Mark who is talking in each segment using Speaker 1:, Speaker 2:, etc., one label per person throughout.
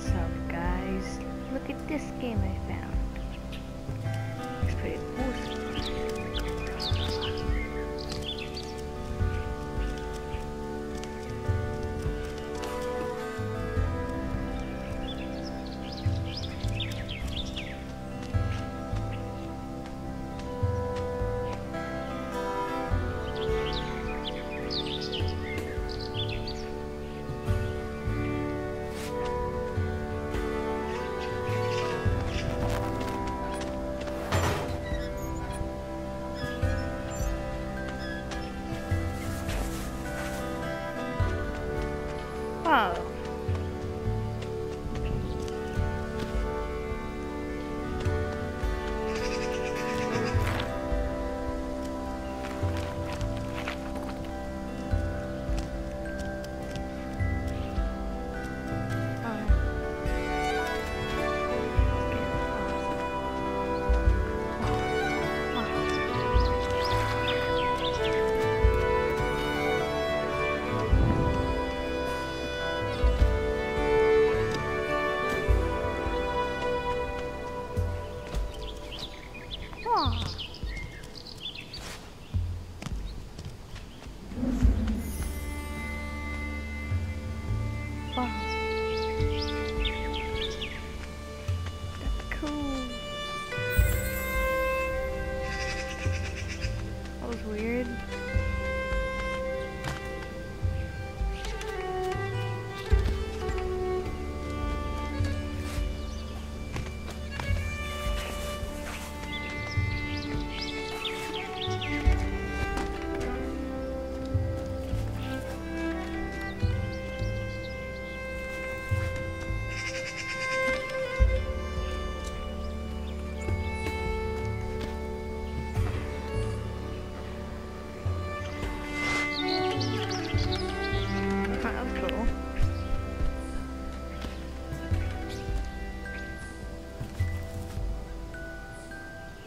Speaker 1: What's up, guys? Look at this game I found. It's pretty cool.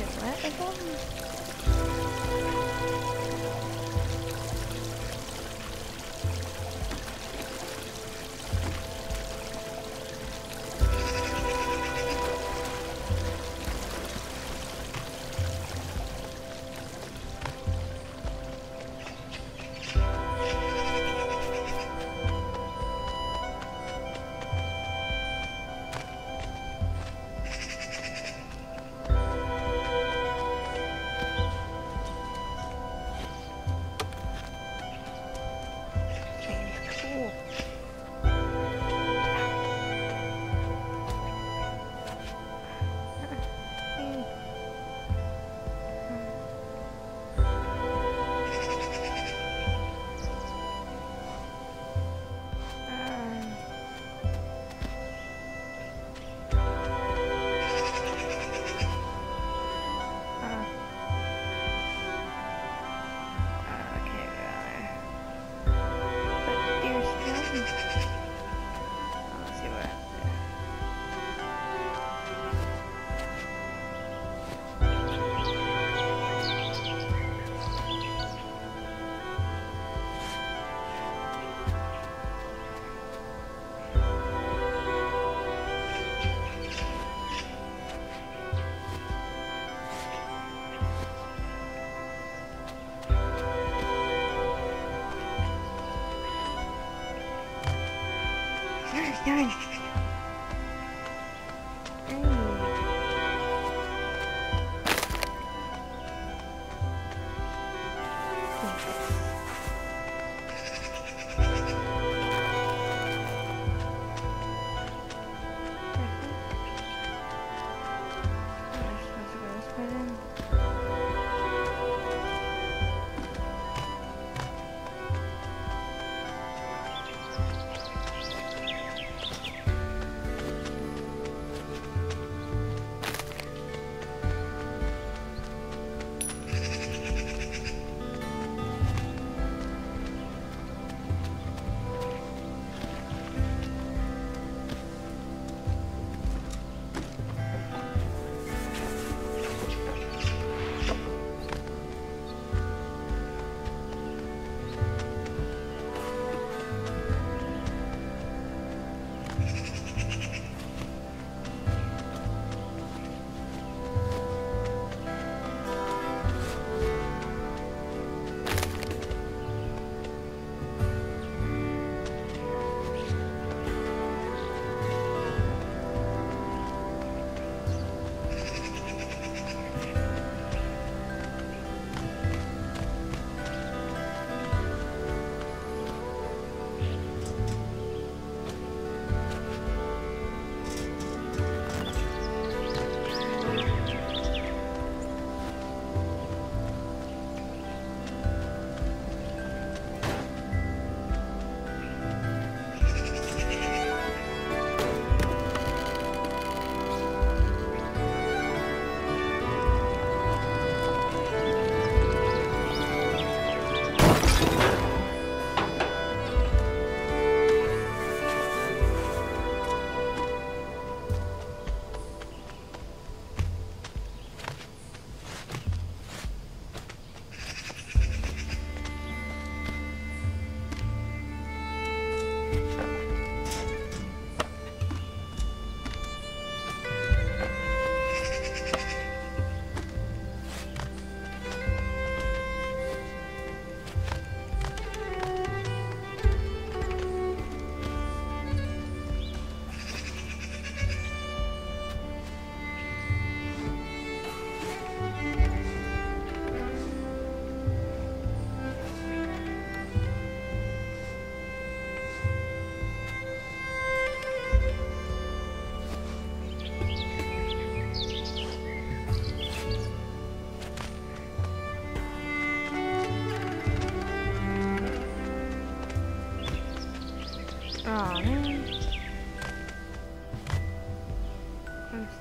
Speaker 1: get wet again?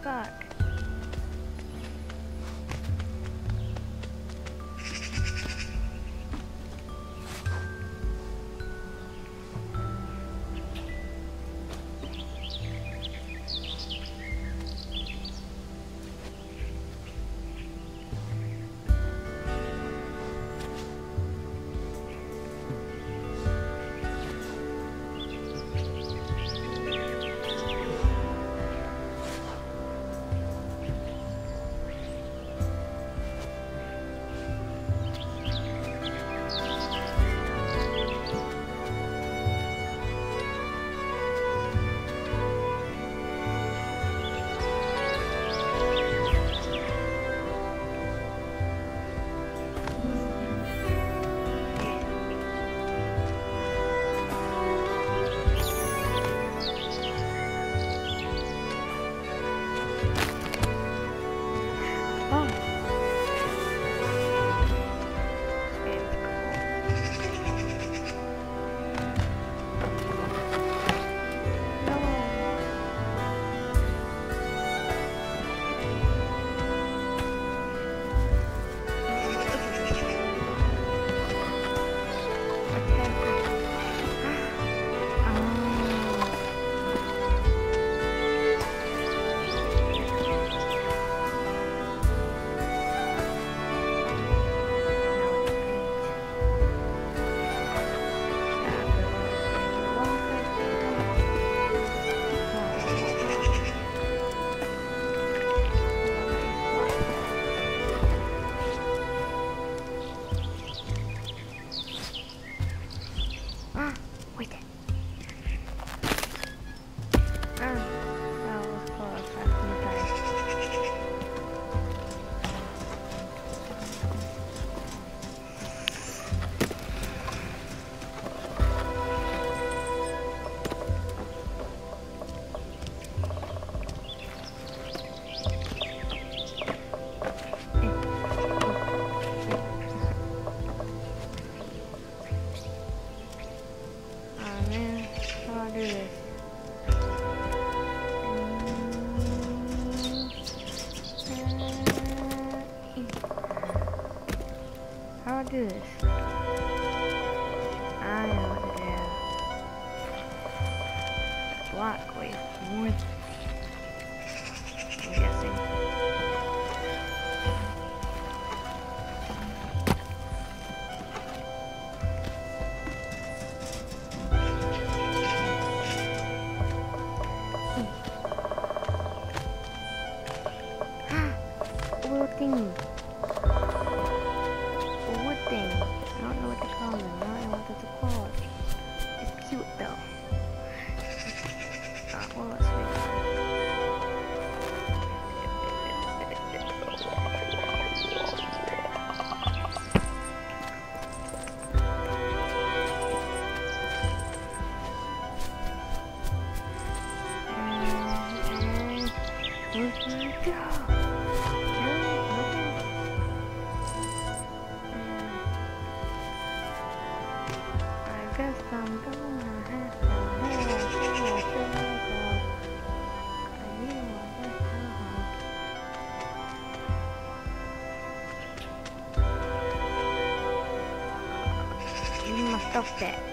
Speaker 1: back. とって。